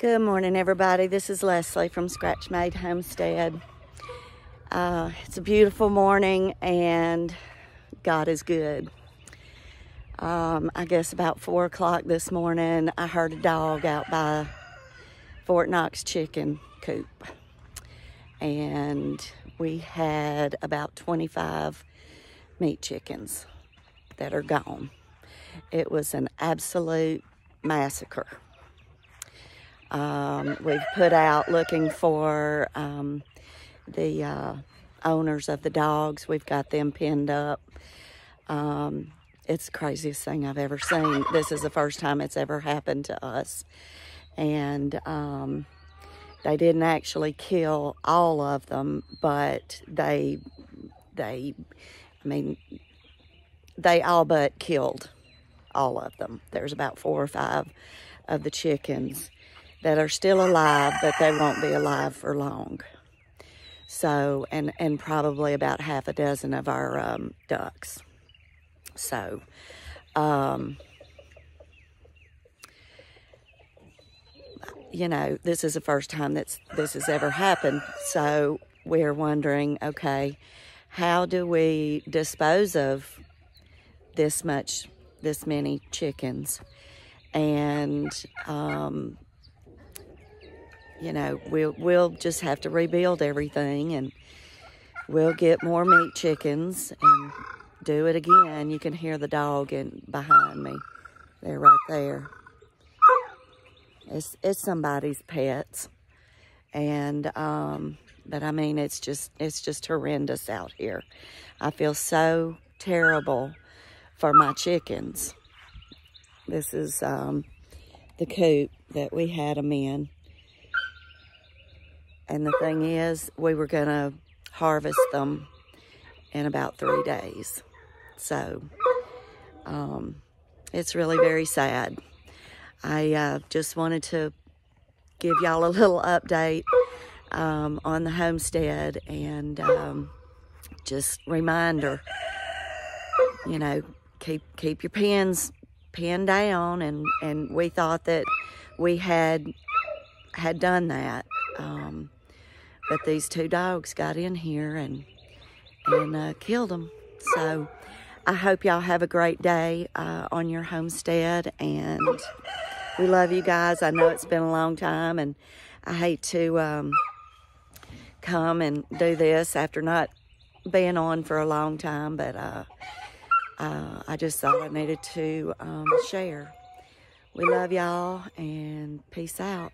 Good morning, everybody. This is Leslie from Scratch Made Homestead. Uh, it's a beautiful morning and God is good. Um, I guess about four o'clock this morning, I heard a dog out by Fort Knox chicken coop. And we had about 25 meat chickens that are gone. It was an absolute massacre. Um, we've put out looking for um, the uh, owners of the dogs. We've got them pinned up. Um, it's the craziest thing I've ever seen. This is the first time it's ever happened to us. And um, they didn't actually kill all of them, but they, they, I mean, they all but killed all of them. There's about four or five of the chickens that are still alive, but they won't be alive for long. So, and, and probably about half a dozen of our um, ducks. So, um, you know, this is the first time that this has ever happened. So we're wondering, okay, how do we dispose of this much, this many chickens? And um, you know, we'll, we'll just have to rebuild everything and we'll get more meat chickens and do it again. You can hear the dog in behind me. They're right there. It's, it's somebody's pets. And, um, but I mean, it's just, it's just horrendous out here. I feel so terrible for my chickens. This is, um, the coop that we had them in. And the thing is, we were going to harvest them in about three days. So, um, it's really very sad. I uh, just wanted to give y'all a little update um, on the homestead and um, just reminder, you know, keep keep your pens pinned down and and we thought that we had had done that. Um, but these two dogs got in here and, and uh, killed them. So I hope y'all have a great day uh, on your homestead. And we love you guys. I know it's been a long time. And I hate to um, come and do this after not being on for a long time. But uh, uh I just thought I needed to um, share. We love y'all and peace out.